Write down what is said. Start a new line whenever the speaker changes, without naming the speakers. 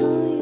sonho.